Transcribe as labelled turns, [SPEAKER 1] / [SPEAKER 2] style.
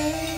[SPEAKER 1] Bye.